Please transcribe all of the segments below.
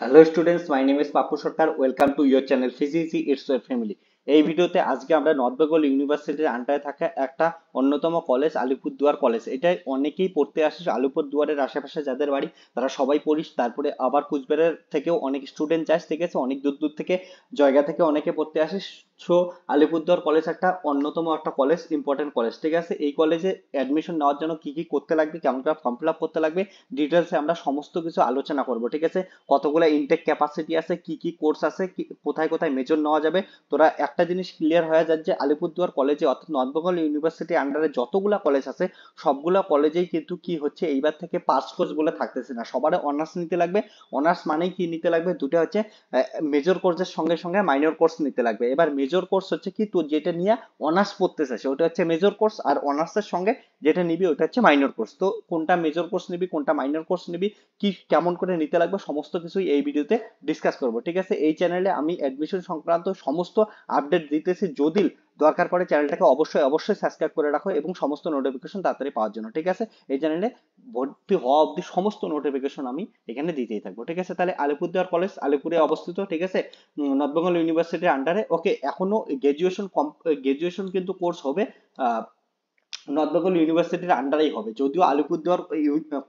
Hello students my name is Pappu Sarkar welcome to your channel physics it's way family এই ভিডিওতে আজকে আমরা north Bengal ইউনিভার্সিটির আন্ডারে থাকা একটা অন্যতম কলেজ আলিপুরদুয়ার কলেজ এটাই অনেকেই পড়তে আসে আলিপুরদুয়ারের আশেপাশে যাদের বাড়ি, তারা সবাই পড়িস তারপরে আবার কুচবিহারের থেকেও অনেক স্টুডেন্ট যায়, ঠিক আছে? অনেক দূর দূর থেকে, জায়গা থেকে অনেকে পড়তে আসে। সো আলিপুরদুয়ার কলেজ একটা অন্যতম একটা কলেজ ইম্পর্টেন্ট কলেজ ঠিক আছে? এই কলেজে অ্যাডমিশন নেওয়ার জন্য কি কি করতে লাগবে, কেমন করে ফর্ম ফিল আপ করতে লাগবে ডিটেলসে আমরা সমস্ত কিছু আলোচনা করব, ঠিক আছে? কতগুলো ইনটেক ক্যাপাসিটি আছে, কি কি কোর্স আছে কোথায় কোথায় মেজর নেওয়া যাবে? তোরা একটা জিনিস ক্লিয়ার হয়ে যায় যে আলিপুরদুয়ার কলেজে অর্থাৎ নর্থ বেঙ্গল ইউনিভার্সিটি আন্ডারে যতগুলা কলেজ আছে, সবগুলা কলেজেই কিন্তু কি হচ্ছে, এইবার থেকে পাস কোর্স বলে থাকতেছে না। সবার অনার্স নিতে লাগবে। অনার্স মানেই কি নিতে লাগবে? দুটো হচ্ছে মেজর কোর্সের সঙ্গে সঙ্গে মাইনর কোর্স নিতে লাগবে। এবার মেজর কোর্স হচ্ছে কি তুই যেটা নিয়ে অনার্স পড়তে চাইছে ওটা হচ্ছে মেজর কোর্স আর অনার্সের সঙ্গে যেটা নিবি ওটা হচ্ছে মাইনর কোর্স তো কোনটা মেজর কোর্স নিবি, কোনটা মাইনর কোর্স নিবি, কি কেমন করে নিতে লাগবে, সমস্ত কিছুই এই ভিডিওতে ডিসকাস করব, ঠিক আছে? এই চ্যানেলে আমি অ্যাডমিশন সংক্রান্ত সমস্ত আপডেট দিতেছি, যদি দরকার পড়ে চ্যানেলটাকে অবশ্যই অবশ্যই সাবস্ক্রাইব করে রাখো এবং সমস্ত নোটিফিকেশন তাড়াতাড়ি পাওয়ার জন্য, ঠিক আছে? এই চ্যানেলে ভর্তি হওয়া অবধি সমস্ত নোটিফিকেশন আমি এখানে দিতেই থাকব, ঠিক আছে? তাহলে আলিপুরদুয়ার কলেজ আলিপুরে অবস্থিত, ঠিক আছে? নর্থ বেঙ্গল ইউনিভার্সিটির আন্ডারে ওকে এখনও গ্রাজুয়েশন কম গ্রাজুয়েশন কিন্তু কোর্স হবে নর্থ ইউনিভার্সিটির আন্ডারেই হবে। যদিও আলিপুরদুয়ার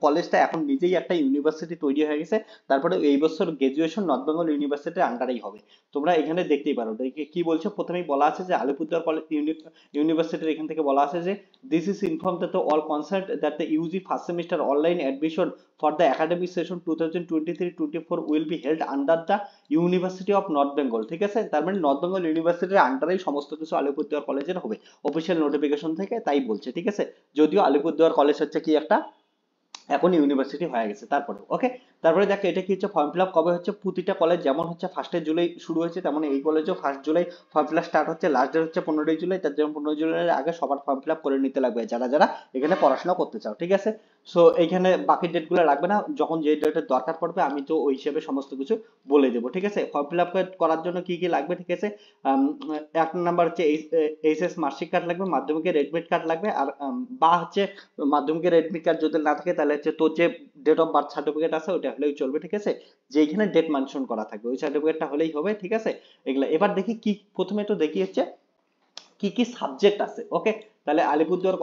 কলেজটা এখন নিজেই একটা ইউনিভার্সিটি তৈরি হয়ে গেছে, তারপরে এই বছর গ্রাজুয়েশন নর্থ বেঙ্গল ইউনিভার্সিটির আন্ডারেই হবে। তোমরা এখানে দেখতেই পারো। কি বলছে? প্রথমেই বলা আছে যে আলিপুরদুয়ার কলেজ ইউনিভার্সিটির এখান থেকে বলা আছে যে this is inform that the all concert that the UG first semester online admission thousand twenty three twenty four will be held under the university of north Bengal ঠিক আছে? তার মানে নর্থ বেঙ্গল ইউনিভার্সিটির আন্ডারেই সমস্ত কিছু আলিপুরদুয়ার কলেজের হবে। অফিসিয়াল নোটিফিকেশন থেকে তাই বলছে, ঠিক আছে? যদিও আলিপুরদুয়ার কলেজ হচ্ছে কি একটা, এখন ইউনিভার্সিটি হয়ে গেছে তারপরে ওকে তারপরে দেখো, এটা কি হচ্ছে? ফর্ম ফিল কবে হচ্ছে? প্রতিটা কলেজ যেমন হচ্ছে ফার্স্টে জুলাই শুরু হয়েছে, তেমন এই কলেজেও first July form fill start হচ্ছে লাস্ট ডেট হচ্ছে পনেরোই জুলাই, তার জন্য পনেরোই জুলাইয়ের আগে সবার ফর্ম ফিল করে নিতে লাগবে, যারা যারা এখানে পড়াশোনা করতে চাও, ঠিক আছে? সো এইখানে বাকি ডেটগুলো লাগবে না। যখন যে ডেটের দরকার পড়বে, আমি তো ওই হিসেবে সমস্ত কিছু বলে দেবো, ঠিক আছে? ফর্ম ফিল করার জন্য কি কি লাগবে, ঠিক আছে? এক নাম্বার হচ্ছে এইচএস মার্কশিট কার্ড লাগবে মাধ্যমিকের এডমিট কার্ড লাগবে, আর বা হচ্ছে মাধ্যমিকের এডমিট কার্ড যদি না থাকে, তাহলে হচ্ছে তোর যে ডেট অফ বার্থ সার্টিফিকেট আছে ওটা হলেই চলবে, ঠিক আছে? যে এখানে ডেট মেনশন করা থাকবে, ওই সার্টিফিকেটটা হলেই হবে, ঠিক আছে? এগুলা, এবার দেখি কি, প্রথমে তো দেখি হচ্ছে কি কি সাবজেক্ট আছে? ওকে তাহলে আলিপুরদুয়ার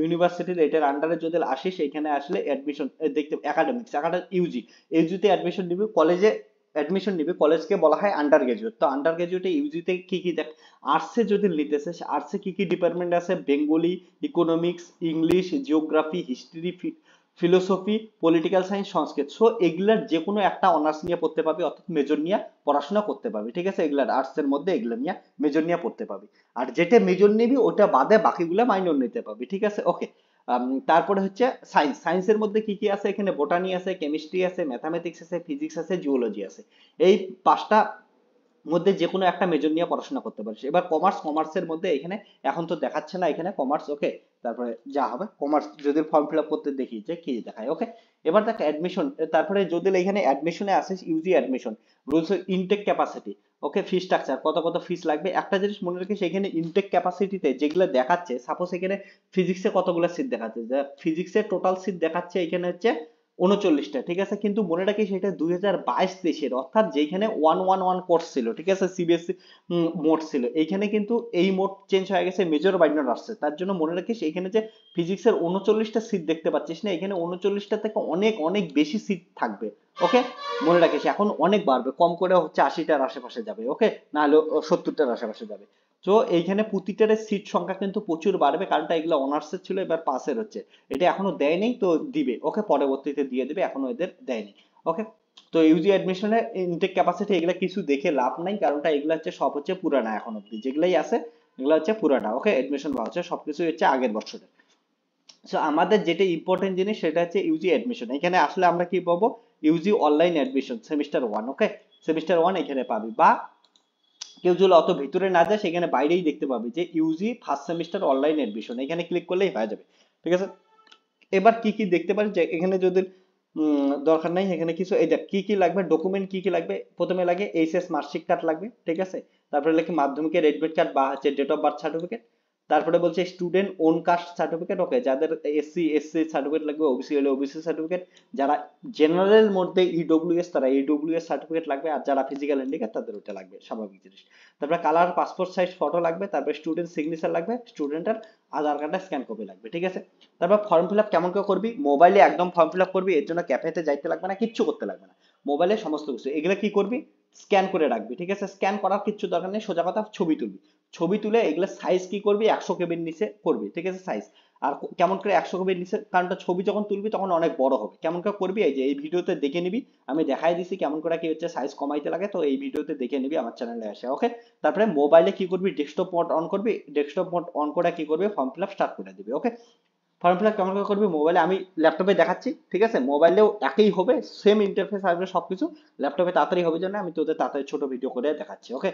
ইউনিভার্সিটির এটার আন্ডারে যদি আসিস, এখানে আসলে অ্যাডমিশন দেখতে একাডেমিক্স একাডেমিক ইউজি ইউজিতে অ্যাডমিশন নিবি কলেজে অ্যাডমিশন নিবে কলেজকে বলা হয় আন্ডার গ্রাজুয়েট তো আন্ডার গ্রাজুয়েটে ইউজিতে কি কি দেখ আর্টসে যদি নিতেছে আর্টসে কি কি ডিপার্টমেন্ট আছে? Bengali economics English geography history philosophy political science Sanskrit. So এগুলার যে কোনো একটা অনার্স নিয়ে পড়তে পাবি অর্থাৎ মেজর নিয়ে পড়াশোনা করতে পাবি ঠিক আছে? এগুলার আর্টস এর মধ্যে এগুলো নিয়ে মেজর নিয়ে পড়তে পাবি আর যেটা মেজর নিবি, ওটা বাদে বাকিগুলো মাইনর নিতে পাবি ঠিক আছে? ওকে তারপরে হচ্ছে সায়েন্স সায়েন্সের মধ্যে কি কি আছে এখানে? বোটানি আছে কেমিস্ট্রি আছে ম্যাথামেটিক্স আছে ফিজিক্স আছে জিওলজি আছে। এই পাঁচটা মধ্যে যে কোনো একটা মেজর নিয়ে পড়াশোনা করতে পারিস। এবার কমার্স কমার্সের মধ্যে এখানে, এখন তো দেখাচ্ছে না এখানে কমার্স ওকে তারপরে যা হবে কমার্স যদি ফর্ম ফিল আপ করতে দেখি যে কি দেখায় ওকে এবার দেখ অ্যাডমিশন তারপরে যদি এখানে অ্যাডমিশনে আসিস UG admission rules intake capacity okay fee structure কত কত ফিস লাগবে? একটা জিনিস মনে রাখিস, এখানে ইনটেক ক্যাপাসিটিতে যেগুলো দেখাচ্ছে সাপোজ এখানে ফিজিক্সে কতগুলো সিট দেখাচ্ছে? ফিজিক্সের টোটাল সিট দেখাচ্ছে, এখানে হচ্ছে উনচল্লিশটা, ঠিক আছে? কিন্তু মনে রাখি সেটা দুই হাজার বাইশ তেইশের অর্থাৎ যেখানে ওয়ান ওয়ান ওয়ান কোর্স ছিল, ঠিক আছে? সিবিএসসি মোড ছিল। এইখানে কিন্তু এই মোড চেঞ্জ হয়ে গেছে মেজর বাইনার আসছে তার জন্য মনে রাখিস এখানে যে ফিজিক্সের উনচল্লিশটা সিট দেখতে পাচ্ছিস না, এখানে উনচল্লিশটা থেকে অনেক অনেক বেশি সিট থাকবে ওকে মনে রাখিস, এখন অনেক বাড়বে, কম করে হচ্ছে আশিটার আশেপাশে যাবে ওকে না হলে সত্তরটার আশেপাশে যাবে। তো এইখানে প্রতিটার সিট সংখ্যা কিন্তু প্রচুর বাড়বে, কারণটা এগুলো অনার্সের ছিল, এবার পাসের হচ্ছে। এটা এখনও দেয়নি তো দিবে। ওকে পরবর্তীতে দিয়ে দেবে, এখনও এদের দেয়নি ওকে তো ইউজি অ্যাডমিশনের ইনটেক ক্যাপাসিটি এগুলো কিছু দেখে লাভ নাই, কারণটা এগুলো হচ্ছে সব হচ্ছে পুরানা এখন অব্দি যেগুলাই আছে, এগুলো হচ্ছে পুরানা। ওকে অ্যাডমিশন হচ্ছে সবকিছু হচ্ছে আগের বছরের। সো আমাদের যেটা ইম্পর্টেন্ট জিনিস, সেটা হচ্ছে ইউজি অ্যাডমিশন এখানে আসলে আমরা কি পাবো? UG online admission semester one okay semester one এখানে পাবি। বা কেউ যদি অত ভিতরে না যায়, সেখানে বাইরেই দেখতে পাবে যে UG first semester online admission এখানে ক্লিক করলেই হয়ে যাবে। ঠিক আছে? এবার কি কি দেখতে পারি? যে এখানে যদি দরকার নাই, এখানে কিছু, এই দেখ, কি কি লাগবে? ডকুমেন্ট কি কি লাগবে? প্রথমে লাগে এইচএস মার্কশিট কার্ড লাগবে, ঠিক আছে? তারপরে লাগে মাধ্যমিকের এডমিট কার্ড বা হচ্ছে ডেট অফ বার্থ সার্টিফিকেট তারপরে বলছে student own caste certificate okay যাদের এসসি এসসি সার্টিফিকেট লাগবে ওবিসি হলে ওবিসি সার্টিফিকেট যারা জেনারেল মধ্যে ইডব্লিউএস তারা ইডব্লিউএস সার্টিফিকেট লাগবে, আর যারা ফিজিক্যাল হ্যান্ডিক্যাপ তাদের ওটা লাগবে, স্বাভাবিক জিনিস। তারপরে কালার পাসপোর্ট সাইজ ফটো লাগবে, তারপরে স্টুডেন্ট সিগনেচার লাগবে স্টুডেন্টের আধার কার্ডের স্ক্যান কপি লাগবে, ঠিক আছে? তারপর ফর্ম ফিল আপ কেমন করে করবি? মোবাইলে একদম ফর্ম ফিল আপ করবি, এর জন্য ক্যাফেতে যাইতে লাগবে না, কিচ্ছু করতে লাগবে না। মোবাইলে সমস্ত কিছু, এগুলো কি করবি? স্ক্যান করে রাখবি, ঠিক আছে? স্ক্যান করার কিচ্ছু দরকার নেই, সোজা কথা ছবি তুলবি। ছবি তুলে এগুলো সাইজ কি করবি? একশো কেবির নিচে করবি, ঠিক আছে সাইজ আর কেমন করে একশো কেবির নিচে, কারণ ছবি যখন তুলবি তখন অনেক বড় হবে। কেমন করে করবি? এই যে, এই ভিডিওতে দেখে নিবি। আমি দেখাই দিছি কেমন করে কি হচ্ছে সাইজ কমাইতে লাগে। তো এই ভিডিওতে দেখে নিবি আমার চ্যানেলে এসে ওকে তারপরে মোবাইলে কি করবি? ডেস্কটপ মোড অন করবি। ডেস্কটপ মোড অন করে কি করবি? ফর্ম ফিল স্টার্ট করে দিবি ওকে ফর্ম ফিল কেমন করে করবি? মোবাইলে আমি ল্যাপটপে দেখাচ্ছি, ঠিক আছে? মোবাইলেও একই হবে সেম ইন্টারফেস আসবে সবকিছু। ল্যাপটপে তাড়াতাড়ি হবে জন্য আমি তোদের তাড়াতাড়ি ছোট ভিডিও করে দেখাচ্ছি ওকে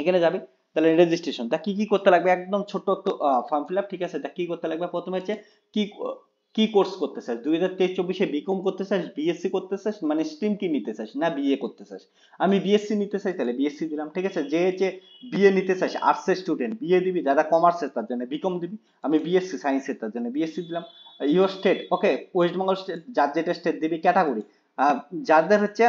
এখানে যাবি তাহলে রেজিস্ট্রেশন তা কি কি করতে লাগবে? একদম ছোট্ট একটু ফর্ম ফিল ঠিক আছে? তা কি করতে লাগবে? প্রথমে হচ্ছে কি কি কোর্স করতে চাস? দুই হাজার তেইশ চব্বিশে বিকম করতে চাস বিএসসি করতে চাস মানে স্ট্রিম কি নিতে চাস না বিএ করতে চাস? আমি বিএসসি নিতে চাই, তাহলে বিএসসি দিলাম, ঠিক আছে? যে যে বিএ নিতে চাস আর্টসের স্টুডেন্ট বিএ দিবি, যারা কমার্সের তার জন্য বিকম দিবি। আমি বিএসসি সায়েন্সের তার জন্য বিএসসি দিলাম। Your state okay west Bengal state যার যেটা স্টেট দিবি ক্যাটাগরি যাদের হচ্ছে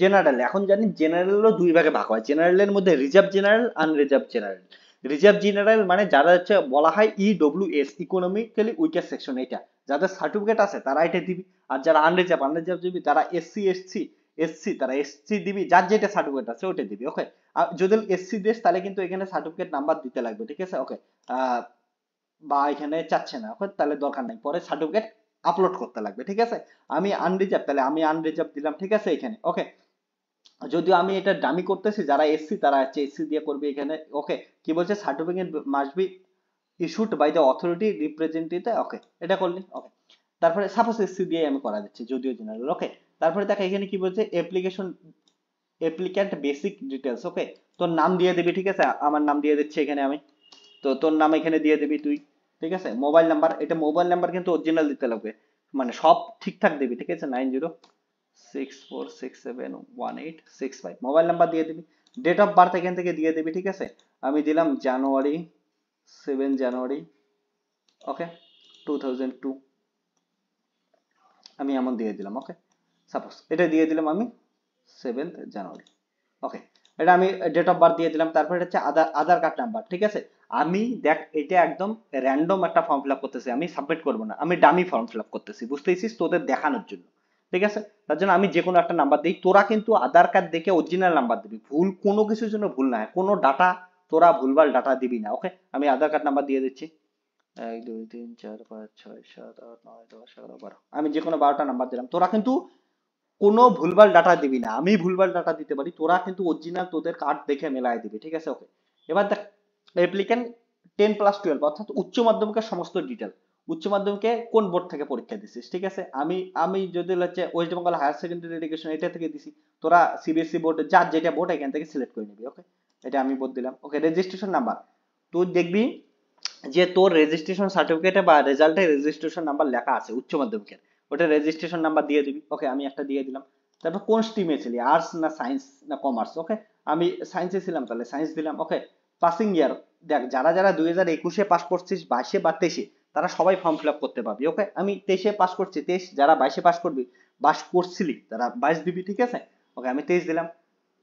জেনারেল এখন জানি জেনারেলও দুই ভাগে ভাগ হয়। জেনারেলের মধ্যে reserved general unreserved general reserved general মানে যারা হচ্ছে বলা হয় EW S economically weaker section এটা। যাদের সার্টিফিকেট আছে, তারা এটা দিবি। আর যারা আনরিজার্ভ আনরিজার্ভ দিবি, তারা এসসি এসসি এসসি তারা এসসি দিবি। যার যেটা সার্টিফিকেট আছে, ওটা দিবি ওকে আর যদি এসসি দেশ তাহলে কিন্তু এখানে সার্টিফিকেট নাম্বার দিতে লাগবে, ঠিক আছে? ওকে বা এখানে চাচ্ছে না ওকে তাহলে দরকার নাই। পরে সার্টিফিকেট আপলোড করতে লাগবে, ঠিক আছে? আমি আনরিজার্ভ তাহলে আমি আনরিজার্ভ দিলাম, ঠিক আছে এখানে ওকে যদিও আমি এটা ডামি করতেছি, যারা এসসি তারা হচ্ছে এসসি দিয়ে করবে এখানে ওকে কি বলছে? Certificate must be issued by the authority representative okay এটা করলি ওকে তারপরে সাপোজ এসসি দিয়ে আমি করা দিচ্ছি, যদিও জেনারেল ওকে তারপরে দেখো এখানে কি বলছে? Application applicant basic details okay তোর নাম দিয়ে দিবি, ঠিক আছে? আমার নাম দিয়ে দিচ্ছি এখানে আমি। তো তোর নাম এখানে দিয়ে দিবি তুই। ঠিক আছে? মোবাইল নাম্বার এটা মোবাইল নাম্বার কিন্তু অরিজিনাল দিতে লাগবে। মানে সব ঠিকঠাক দিবি, ঠিক আছে? Nine zero six four six seven one eight six five mobile number দিয়ে দিবি। ডেট অফ বার্থ এখান থেকে দিয়ে দিবি, ঠিক আছে? আমি দিলাম January seven January okay two thousand two আমি এমন দিয়ে দিলাম ওকে সাপোজ এটা দিয়ে দিলাম আমি সেভেন্থ জানুয়ারি ওকে এটা আমি ডেট অফ বার্থ দিয়ে দিলাম, তারপর এটা হচ্ছে আধার আধার কার্ড নাম্বার ঠিক আছে? আমি দেখ, এটা একদম র্যান্ডম একটা ফর্ম ফিল আপ করতেছি, আমি সাবমিট করব না, আমি ডামি ফর্ম ফিল আপ করতেছি বুঝতেছিস তোদের দেখানোর জন্য, ঠিক আছে? তার জন্য আমি যে কোনো একটা নাম্বার দিই, তোরা কিন্তু আধার কার্ড দেখে অরিজিনাল নাম্বার দিবি, ভুল কোনো কিছুর জন্য ভুল না, হয়, কোনো ডাটা তোরা ভুলভাল ডাটা দিবি না ওকে আমি আধার কার্ড নাম্বার দিয়ে দিচ্ছি, এক, দুই, তিন, চার, পাঁচ, ছয়, সাত, আট, নয়, দশ, এগারো, বারো, আমি যে কোনো বারোটা নাম্বার দিলাম, তোরা কিন্তু কোনো ভুলভাল ডাটা দিবি না, আমি ভুলভাল ডাটা দিতে পারি, তোরা কিন্তু অরিজিনাল তোদের কার্ড দেখে মেলায় দিবি, ঠিক আছে ওকে এবার দেখ অ্যাপ্লিক্যান্ট টেন প্লাস টুয়েলভ অর্থাৎ উচ্চ মাধ্যমিকের সমস্ত ডিটেল উচ্চ মাধ্যমিকে কোন বোর্ড থেকে পরীক্ষা দিছিস, ঠিক আছে? আমি আমি যদি হচ্ছে west Bengal higher secondary education এটা থেকে দিছি, তোরা সিবিএসসি বোর্ড যার যেটা বোর্ড এখান থেকে সিলেক্ট করে নিবি ওকে এটা আমি বোর্ড দিলাম ওকে রেজিস্ট্রেশন নাম্বার তুই দেখবি যে তোর রেজিস্ট্রেশন সার্টিফিকেটে বা রেজাল্টে রেজিস্ট্রেশন নাম্বার লেখা আছে, উচ্চ মাধ্যমিকের, ওটা রেজিস্ট্রেশন নাম্বার দিয়ে দিবি ওকে আমি একটা দিয়ে দিলাম, তারপর কোন স্ট্রিমে ছিলি আর্টস না সায়েন্স না কমার্স ওকে আমি সায়েন্সে ছিলাম, তাহলে সায়েন্স দিলাম ওকে পাসিং ইয়ার দেখ, যারা যারা দুই হাজার একুশে পাস করছিস, বাইশে বা তেইশে, তারা সবাই ফর্ম ফিল আপ করতে পারবি ওকে আমি তেইশে পাস করছি, তেইশ, যারা বাইশে পাস করবি পাস করছিলি, তারা বাইশ দিবি, ঠিক আছে? ওকে আমি তেইশ দিলাম।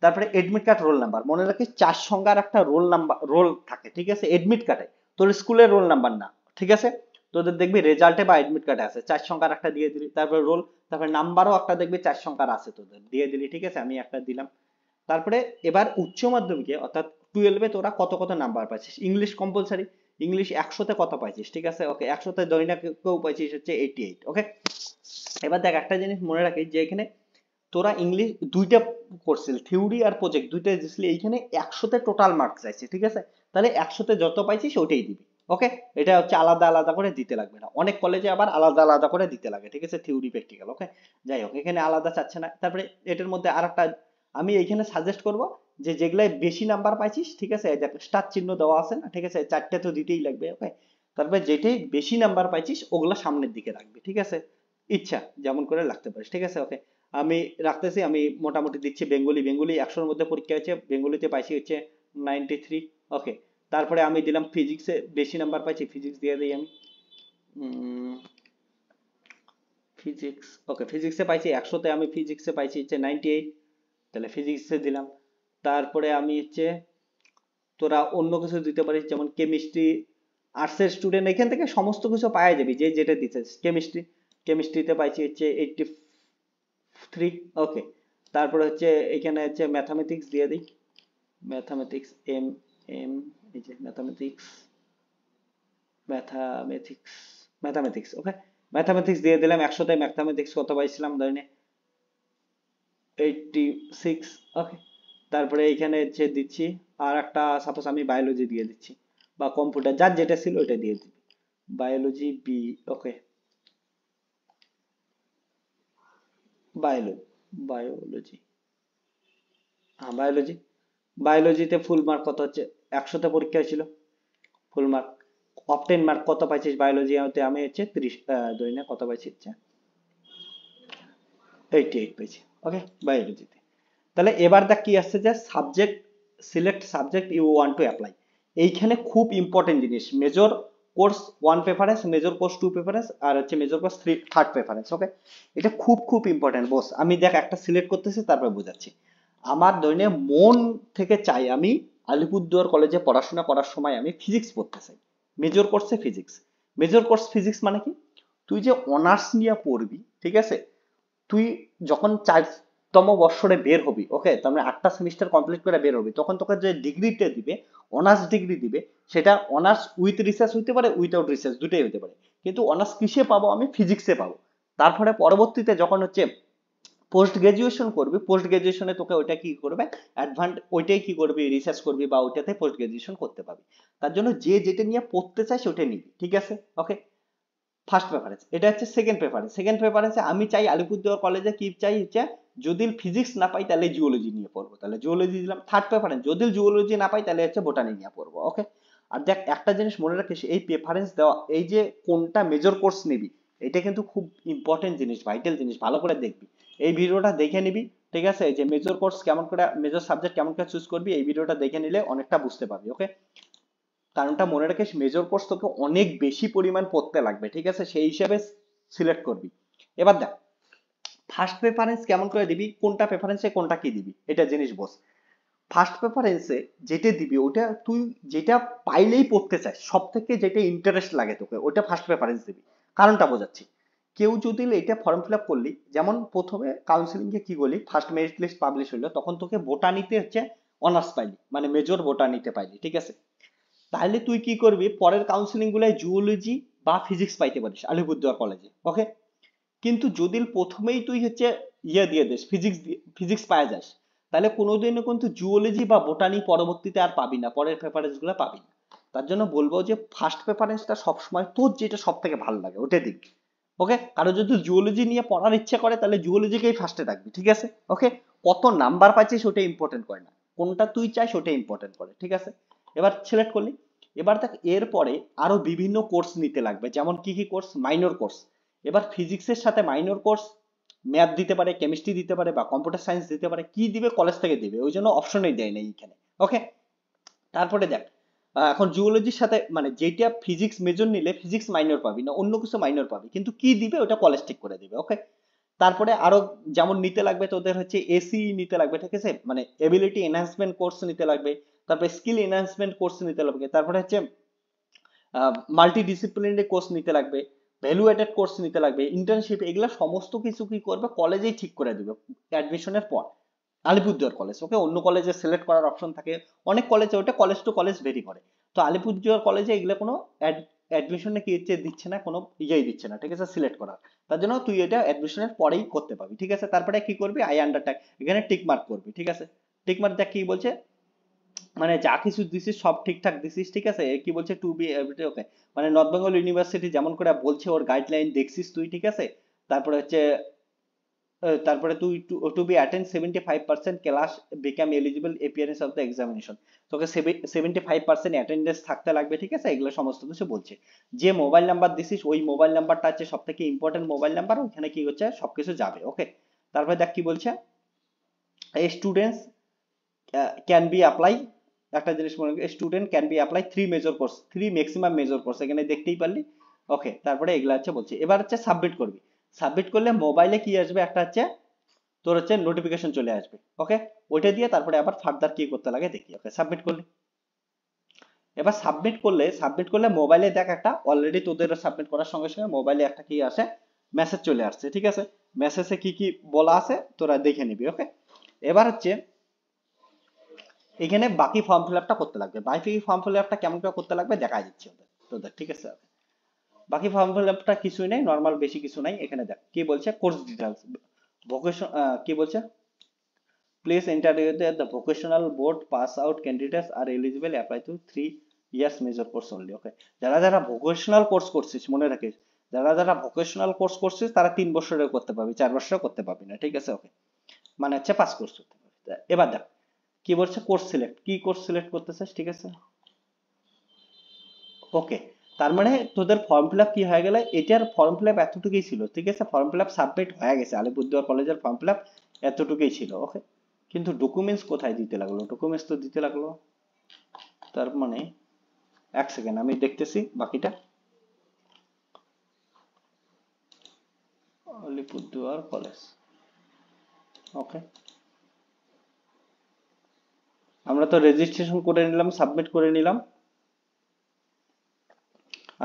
তারপরে এডমিট কার্ড রোল নাম্বার মনে রাখিস চার সংখ্যার একটা রোল নাম্বার রোল থাকে, ঠিক আছে? এডমিট কার্ডে তোর স্কুলের রোল নাম্বার না, ঠিক আছে? তোদের দেখবি রেজাল্টে বা এডমিট কার্ডে আছে, চার সংখ্যার একটা দিয়ে দিলি, তারপরে রোল তারপরে নাম্বারও একটা দেখবি, চার সংখ্যার আছে তোদের, দিয়ে দিলি, ঠিক আছে? আমি একটা দিলাম। তারপরে এবার উচ্চ মাধ্যমিকে, অর্থাৎ টুয়েলভে তোরা কত কত নাম্বার পাচ্ছিস ইংলিশ কম্পালসারি ইংলিশ একশোতে কত পাইছিস? ঠিক আছে? ওকে একশোতে দৈনিক কেউ পাইছিস হচ্ছে এইটি এইট ওকে এবার দেখ একটা জিনিস মনে রাখিস যে এখানে তোরা ইংলিশ দুইটা করছিল থিওরি আর প্রজেক্ট দুইটা দিছিলি, এইখানে একশোতে টোটাল মার্কস চাইছে ঠিক আছে? তাহলে একশোতে যত পাইছিস ওটাই দিবি ওকে এটা হচ্ছে আলাদা আলাদা করে দিতে লাগবে না। অনেক কলেজে আবার আলাদা আলাদা করে দিতে লাগে, ঠিক আছে? থিওরি প্র্যাকটিক্যাল ওকে যাই হোক, এখানে আলাদা চাচ্ছে না। তারপরে এটার মধ্যে আর একটা আমি এইখানে সাজেস্ট করব যে যেগুলাই বেশি নাম্বার পাইছিস, ঠিক আছে? দেখ স্টার চিহ্ন দেওয়া আছে না, ঠিক আছে? চারটে তো দিতেই লাগবে ওকে তারপরে যেটাই বেশি নাম্বার পাইছিস, ওগুলা সামনের দিকে রাখবি, ঠিক আছে? ইচ্ছা, যেমন করে রাখতে পারিস, ঠিক আছে? ওকে আমি রাখতেছি, আমি মোটামুটি দিচ্ছি বেঙ্গলি বেঙ্গলি একশোর মধ্যে পরীক্ষা হচ্ছে বেঙ্গলিতে পাইছি হচ্ছে নাইনটি থ্রি ওকে তারপরে আমি দিলাম ফিজিক্সে বেশি নাম্বার পাইছি ফিজিক্স দিয়ে দিই আমি। ফিজিক্স ওকে ফিজিক্সে পাইছি, একশোতে আমি ফিজিক্সে পাইছি হচ্ছে নাইনটি এইট তাহলে ফিজিক্সে দিলাম। তারপরে আমি হচ্ছে তোরা অন্য কিছু দিতে পারিস, যেমন কেমিস্ট্রি আর্টসের স্টুডেন্ট এখান থেকে সমস্ত কিছু পাওয়া যাবে, যে যেটা দিচ্ছে কেমিস্ট্রি কেমিস্ট্রিতে পাইছি হচ্ছে এইটটি থ্রি ওকে তারপরে হচ্ছে এখানে হচ্ছে ম্যাথামেটিক্স দিয়ে দিই ম্যাথামেটিক্স এম এম এই যে mathematics mathematics mathematics okay mathematics দিয়ে দিলাম একশোতে ম্যাথামেটিক্স কত পাইছিলাম ধরে এইটটি সিক্স ওকে তারপরে এইখানে যে দিচ্ছি, আর একটা সাপোজ আমি বায়োলজি দিয়ে দিচ্ছি, বা কম্পিউটার যার যেটা ছিল ওইটা দিয়ে দিবি। Biology B okay biology biology হ্যাঁ বায়োলজি বায়োলজিতে ফুল মার্ক কত হচ্ছে? একশোতে পরীক্ষা হয়েছিল। ফুল মার্ক অপটেন মার্ক কত পাইছিস বায়োলজি আমি হচ্ছে ত্রিশ ধরি না কত পাইছি হচ্ছে? এইটি এইট পেয়েছি ওকে বায়োলজিতে তাহলে এবার দেখ কি আসছে যে subject select subject you one two apply এইখানে খুব ইম্পর্টেন্ট জিনিস major course one preference major course two preference আর হচ্ছে major course three third preference okay এটা খুব খুব ইম্পর্টেন্ট বস আমি দেখ একটা সিলেক্ট করতেছি, তারপর বোঝাচ্ছি। আমার দৈনে মন থেকে চাই আমি আলিপুরদুয়ার কলেজে পড়াশোনা করার সময় আমি ফিজিক্স পড়তে চাই। মেজর কোর্সে ফিজিক্স মেজর কোর্স ফিজিক্স মানে কি? তুই যে অনার্স নিয়ে পড়বি, ঠিক আছে? তুই যখন চারতম বৎসরে বের হবি ওকে তার মানে আটটা সেমিস্টার কমপ্লিট করে বের হবি। তখন তোকে যে ডিগ্রিটা দিবে অনার্স ডিগ্রি দিবে, সেটা অনার্স উইথ রিসার্চ হইতে পারে উইথাউট রিসার্চ দুটোই হতে পারে। কিন্তু অনার্স কিসে পাবো? আমি ফিজিক্সে পাবো। তারপরে পরবর্তীতে যখন হচ্ছে পোস্ট গ্রাজুয়েশন করবি পোস্ট গ্রাজুয়েশনে তোকে ওইটা কি করবে? অ্যাডভান্স ওইটাই কি করবি? রিসার্চ করবি বা ওইটাতে পোস্ট গ্রাজুয়েশন করতে পারবি তার জন্য যে যেটা নিয়ে পড়তে চাই সেটা নিবি, ঠিক আছে? ওকে ফার্স্ট প্রেফারেন্স এটা হচ্ছে সেকেন্ড প্রেফারেন্স সেকেন্ড প্রেফারেন্সে আমি চাই আলিপুরদুয়ার কলেজে কি চাই? হচ্ছে যদি ফিজিক্স না পাই, তাহলে জিওলজি নিয়ে পড়ব। তাহলে জিওলজি দিলাম থার্ড প্রেফারেন্স যদি জিওলজি না পাই, তাহলে হচ্ছে বোটানি নিয়ে পড়ব ওকে আর দেখ, একটা জিনিস মনে রাখিস, এই প্রেফারেন্স দেওয়া, এই যে কোনটা মেজর কোর্স নিবি, এটা কিন্তু খুব ইম্পর্টেন্ট জিনিস ভাইটাল জিনিস, ভালো করে দেখবি। এই ভিডিওটা দেখে নিবি, ঠিক আছে? যে মেজর কোর্স কেমন করে মেজর সাবজেক্ট কেমন করে চুজ করবি, এই ভিডিওটা দেখে নিলে অনেকটা বুঝতে পারবি ওকে কারণটা মনে রাখিস মেজর কোর্স তোকে অনেক বেশি পরিমাণ পড়তে লাগবে, ঠিক আছে? সেই হিসেবে সিলেক্ট করবি। এবার দেখ ফার্স্ট প্রেফারেন্স কেমন করে দিবি, কোনটা প্রেফারেন্সে কোনটা কি দিবি, এটা জিনিস বস। ফার্স্ট প্রেফারেন্সে যেটা দিবি, ওটা তুই যেটা পাইলেই পড়তে চাস সব থেকে যেটা ইন্টারেস্ট লাগে তোকে, ওটা ফার্স্ট প্রেফারেন্স দিবি। কারণটা বোঝাচ্ছি। কেউ যদি এটা ফর্ম ফিল আপ করলি, যেমন প্রথমে কাউন্সিলিং কে কি বলি ফার্স্ট মেরিট লিস্ট পাবলিশ হলো তখন তোকে বোটানিতে হচ্ছে অনার্স পাইলি মানে মেজর বোটানিতে পাইলি, ঠিক আছে? তাহলে তুই কি করবি? পরের কাউন্সিলিং গুলায় জুওলজি বা ফিজিক্স পাইতে পারিস আলিপুরদুয়ার কলেজে ওকে কিন্তু যদি প্রথমেই তুই হচ্ছে ইয়ে দিয়ে দিস ফিজিক্স ফিজিক্স পাওয়া যাস, তাহলে কোনোদিনও কিন্তু জুওলজি বা বোটানি পরবর্তীতে আর পাবি না, পরের প্রেফারেন্সগুলো পাবি না। তার জন্য বলব যে ফার্স্ট প্রেফারেন্সটা সবসময় তোর যেটা সব থেকে ভালো লাগে, ওটা দিক ওকে কারও যদি জুওলজি নিয়ে পড়ার ইচ্ছে করে, তাহলে জুওলজিকেই ফার্স্টে রাখবি, ঠিক আছে? ওকে কত নাম্বার পাচ্ছিস, ওটা ইম্পর্টেন্ট করে না। কোনটা তুই চাস, ওটা ইম্পর্টেন্ট করে, ঠিক আছে? এবার সিলেক্ট করলি। এবার দেখ, এরপরে আরও বিভিন্ন কোর্স নিতে লাগবে। যেমন কি কি কোর্স মাইনর কোর্স এবার ফিজিক্সের সাথে মাইনর কোর্স ম্যাথ দিতে পারে কেমিস্ট্রি দিতে পারে বা কম্পিউটার সায়েন্স দিতে পারে, কি দিবে কলেজ থেকে দিবে, ওই জন্য অপশনই দেয় না এইখানে ওকে তারপরে দেখ এখন জিওলজির সাথে মানে যেটা ফিজিক্স মেজর নিলে ফিজিক্স মাইনর পাবি, না অন্য কিছু মাইনর পাবি, কিন্তু কি দিবে, ওটা কলেজ ঠিক করে দিবে ওকে তারপরে আরও যেমন নিতে লাগবে তোদের হচ্ছে এসি নিতে লাগবে, ঠিক আছে? মানে এবিলিটি এনহান্সমেন্ট কোর্স নিতে লাগবে তারপরে স্কিল এনহান্সমেন্ট কোর্স নিতে লাগবে। তারপরে হচ্ছে মাল্টি ডিসিপ্লিনারি কোর্স নিতে লাগবে ভ্যালু অ্যাডেড কোর্স নিতে লাগবে ইন্টার্নশিপ এগুলো সমস্ত কিছু কি করবে? কলেজেই ঠিক করে দিবে অ্যাডমিশনের পর। আলিপুরদুয়ার কলেজ ওকে অন্য কলেজে সিলেক্ট করার অপশন থাকে। অনেক কলেজে ওটা কলেজ টু কলেজ ভেরি করে। তো আলিপুরদুয়ার কলেজে এগুলো কোনো অ্যাডমিশনে কি হচ্ছে, দিচ্ছে না, কোনো ইয়েই দিচ্ছে না, ঠিক আছে? সিলেক্ট করার। তার জন্য তুই এটা অ্যাডমিশনের পরেই করতে পারবি ঠিক আছে? তারপরে কি করবি? আই আন্ডারটেক এখানে টিক মার্ক করবি, ঠিক আছে? টিক মার্ক দেখ কি বলছে? মানে যা কিছু দিছিস, সব ঠিকঠাক দিছিস, ঠিক আছে? কি বলছে টু বি ওকে মানে নর্থ বেঙ্গল ইউনিভার্সিটি যেমন করে বলছে, ওর গাইডলাইন দেখছিস তুই, ঠিক আছে? তারপরে হচ্ছে তারপরে তুই to be attend seventy five percent class become eligible appearance of the examination তোকে সেভেন্টি ফাইভ পার্সেন্ট অ্যাটেন্ডেন্স থাকতে লাগবে, ঠিক আছে? এগুলো সমস্ত কিছু বলছে। যে মোবাইল নাম্বার দিছিস, ওই মোবাইল নাম্বারটা হচ্ছে সব থেকে ইম্পর্টেন্ট মোবাইল নাম্বার ওখানে কি হচ্ছে, সবকিছু যাবে, ওকে? তারপরে দেখ কি বলছে স্টুডেন্টস ক্যান বি অ্যাপ্লাই একটা জিনিস মনে student can be apply three major course three maximum major course এখানে দেখতেই পারলি? ওকে তারপরে এগুলা হচ্ছে বলছি। এবার হচ্ছে সাবমিট করবি। সাবমিট করলে মোবাইলে কি আসবে? একটা হচ্ছে তোর হচ্ছে নোটিফিকেশন চলে আসবে। ওকে ওইটা দিয়ে তারপরে আবার ফার্দার কি করতে লাগে দেখি। ওকে সাবমিট করলি। এবার সাবমিট করলে সাবমিট করলে মোবাইলে দেখ একটা অলরেডি তোদের সাবমিট করার সঙ্গে সঙ্গে মোবাইলে একটা কি আসে? মেসেজ চলে আসছে, ঠিক আছে? মেসেজে কি কি বলা আছে? তোরা দেখে নিবি ওকে এবার হচ্ছে এখানে বাকি ফর্ম ফিল আপটা করতে লাগবে। বাকি ফর্ম ফিল আপটা কেমন করে করতে লাগবে দেখা ওদের। তোদের ঠিক আছে? বাকি ফর্ম ফিল আপটা কিছুই নাই নর্মাল বেশি কিছু নাই। এখানে দেখ, কি বলছে? কোর্স ডিটেলস ভোকেশন কি বলছে? Please enter the vocational board pass out candidates are eligible apply to three years major course only okay যারা যারা ভোকেশনাল কোর্স করছিস, মনে রাখিস, যারা যারা ভোকেশনাল কোর্স করছিস, তারা তিন বছরেও করতে পারবি চার বছরেও করতে পারবি না, ঠিক আছে? ওকে মানে হচ্ছে পাস কোর্স করতে পারবি এবার দেখ কি বলছে কোর্স সিলেক্ট কি কোর্স সিলেক্ট করতেছিস, ঠিক আছে? ওকে তার মানে তোদের ফর্ম ফিল কি হয়ে গেলে এটার ফর্ম ফিল আপ এতটুকুই ছিল, ঠিক আছে? ফর্ম ফিল সাবমিট হয়ে গেছে, আলিপুরদুয়ার কলেজের ফর্ম ফিল এতটুকুই ছিল ওকে কিন্তু ডকুমেন্টস কোথায় দিতে লাগল? ডকুমেন্টস তো দিতে লাগল, তার মানে এক সেকেন্ড আমি দেখতেছি বাকিটা। আলিপুরদুয়ার কলেজ ওকে আমরা তো রেজিস্ট্রেশন করে নিলাম সাবমিট করে নিলাম।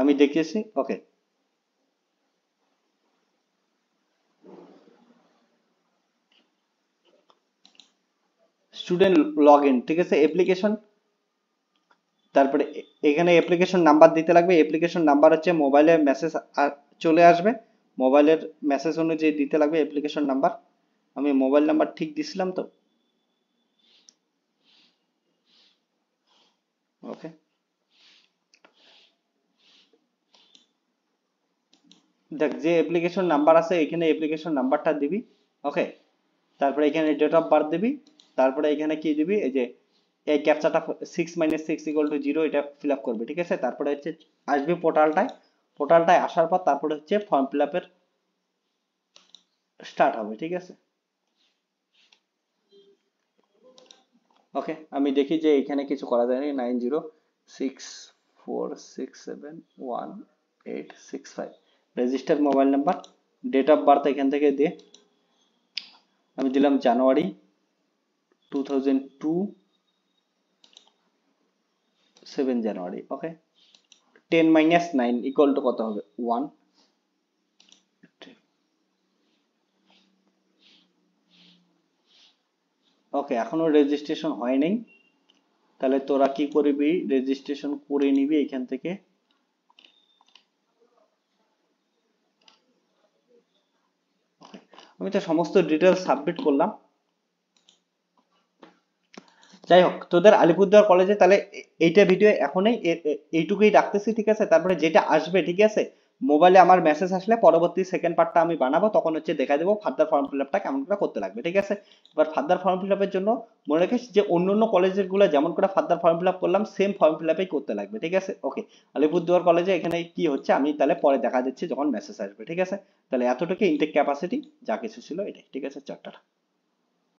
আমি দেখিয়েছি ওকে স্টুডেন্ট লগ ইন ঠিক আছে? অ্যাপ্লিকেশন তারপরে এখানে অ্যাপ্লিকেশন নাম্বার দিতে লাগবে। অ্যাপ্লিকেশন নাম্বার হচ্ছে মোবাইলে মেসেজ চলে আসবে। মোবাইলের মেসেজ অনুযায়ী দিতে লাগবে অ্যাপ্লিকেশন নাম্বার আমি মোবাইল নাম্বার ঠিক দিছিলাম তো। ওকে দেখ, যে অ্যাপ্লিকেশন নাম্বার আছে, এখানে অ্যাপ্লিকেশন নাম্বারটা দিবি ওকে তারপরে এখানে ডেট অফ বার্থ দিবি, তারপরে এখানে কি দিবি? এই যে, এই ক্যাপচাটা six minus six equal to zero এটা ফিল আপ করবে, ঠিক আছে? তারপরে হচ্ছে আসবে পোর্টালটায় পোর্টালটায় আসার পর তারপরে হচ্ছে ফর্ম ফিল আপের স্টার্ট হবে, ঠিক আছে? ওকে আমি দেখি যে এখানে কিছু করা যায়নি nine zero six four six seven one eight six five register mobile number date of birth এখান থেকে দিয়ে। আমি দিলাম January two thousand two seven January okay ten minus nine equal to কত হবে? ওয়ান ওকে এখনও রেজিস্ট্রেশন হয় নাই। তাহলে তোরা কি করবি? রেজিস্ট্রেশন করে নিবি এখান থেকে। আমি তো সমস্ত ডিটেলস সাবমিট করলাম। যাই হোক, তোদের আলিপুরদুয়ার কলেজে তাহলে এইটা ভিডিও এখনই এইটুকুই রাখতেছি, ঠিক আছে? তারপরে যেটা আসবে, ঠিক আছে? মোবাইলে আমার মেসেজ আসলে পরবর্তী সেকেন্ড পার্টটা আমি বানাবো, তখন হচ্ছে দেখা দেবো ফার্দার ফর্ম ফিল আপটা কেমন করে করতে লাগবে, ঠিক আছে? এবার ফার্দার ফর্ম ফিল আপের জন্য মনে রাখিস যে অন্য অন্য কলেজেরগুলো যেমন করে ফার্দার ফর্ম ফিল আপ করলাম সেম ফর্ম ফিল আপই করতে লাগবে, ঠিক আছে? ওকে আলিপুরদুয়ার কলেজে এখানে কি হচ্ছে, আমি তাহলে পরে দেখা দিচ্ছি যখন মেসেজ আসবে, ঠিক আছে? তাহলে এতটুকু ইনটেক ক্যাপাসিটি যা কিছু ছিল এটাই, ঠিক আছে? চারটা